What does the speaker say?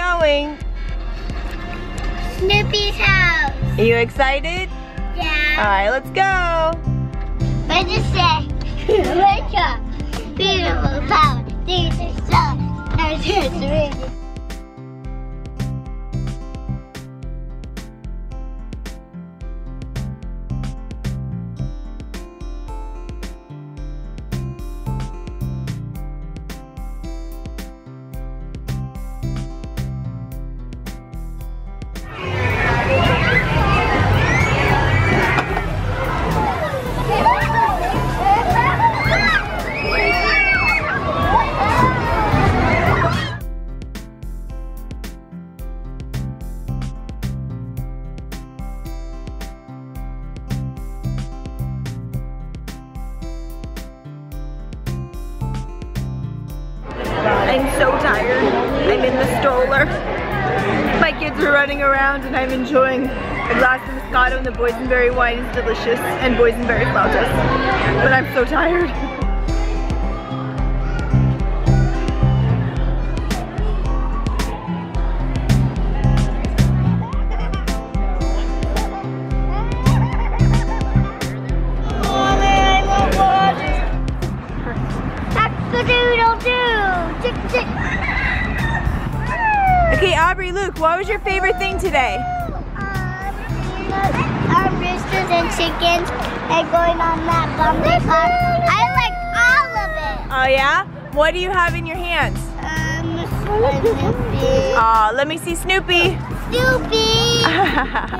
going? Snoopy's house. Are you excited? Yeah. Alright, let's go. What does it say? Wake up. Beautiful power. These are so. There's three. I'm so tired. I'm in the stroller. My kids are running around and I'm enjoying a glass of Moscato and the boysenberry wine is delicious and boysenberry flautas. But I'm so tired. Okay, Aubrey, Luke, what was your favorite thing today? Our roosters and chickens and going on that bumpy car. I like all of it. Oh yeah? What do you have in your hands? Um, Snoopy. Aw, let me see Snoopy. Snoopy.